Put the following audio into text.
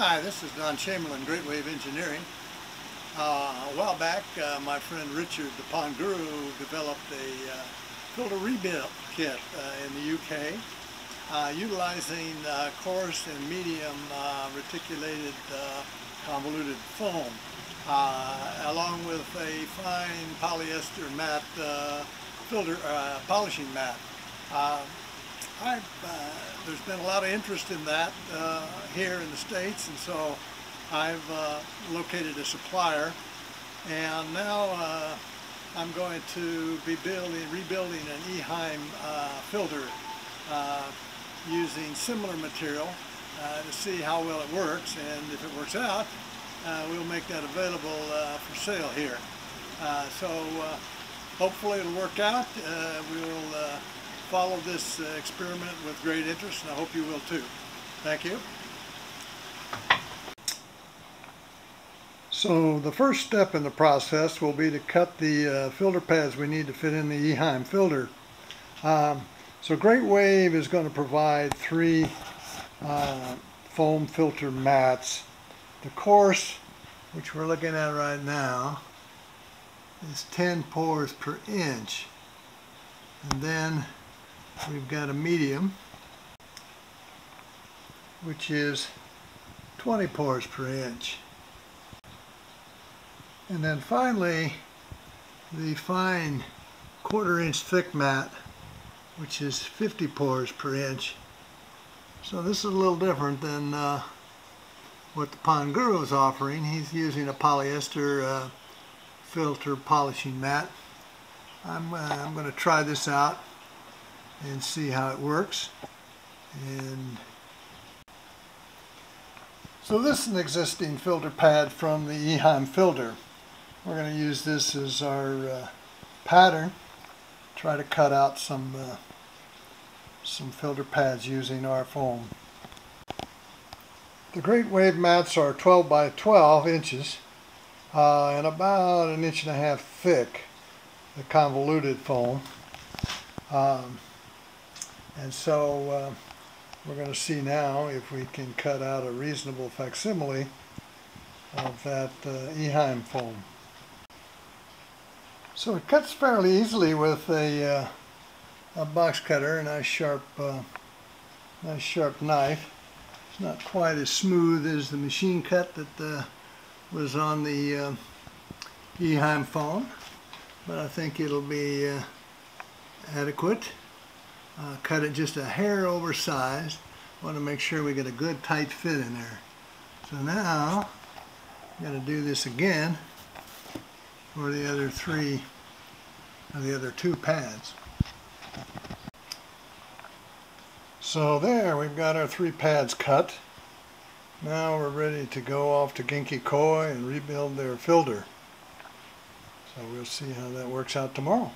Hi, this is Don Chamberlain, Great Wave Engineering. Uh, a while back, uh, my friend Richard, the Pond Guru, developed a uh, filter rebuild kit uh, in the UK, uh, utilizing uh, coarse and medium reticulated convoluted foam, along with a fine polyester matte filter polishing mat. I've, uh, there's been a lot of interest in that uh, here in the States, and so I've uh, located a supplier, and now uh, I'm going to be building, rebuilding an Eheim uh, filter uh, using similar material to see how well it works, and if it works out, we'll make that available for sale here. so hopefully it'll work out. we'll follow this uh, experiment with great interest, and I hope you will too. Thank you. So the first step in the process will be to cut the uh, filter pads we need to fit in the Eheim filter. Um, so Great Wave is going to provide three uh, foam filter mats. The coarse, which we're looking at right now, is 10 pores per inch. And then we've got a medium which is 20 pores per inch. And then finally the fine quarter inch thick mat which is 50 pores per inch. So this is a little different than uh, what the Pond Guru is offering. He's using a polyester uh, filter polishing mat. I'm, uh, I'm going to try this out and see how it works. And so this is an existing filter pad from the Eheim filter. We're going to use this as our uh, pattern. Try to cut out some uh, some filter pads using our foam. The Great Wave mats are 12 by 12 inches uh, and about an inch and a half thick, the convoluted foam. Um, and so uh, we're going to see now if we can cut out a reasonable facsimile of that uh, Eheim foam. So it cuts fairly easily with a, uh, a box cutter, a nice sharp, uh, nice sharp knife. It's not quite as smooth as the machine cut that uh, was on the uh, Eheim foam, but I think it'll be uh, adequate uh, cut it just a hair oversized. Want to make sure we get a good tight fit in there. So now, I'm going to do this again for the other three, or the other two pads. So there, we've got our three pads cut. Now we're ready to go off to Genki Koi and rebuild their filter. So we'll see how that works out tomorrow.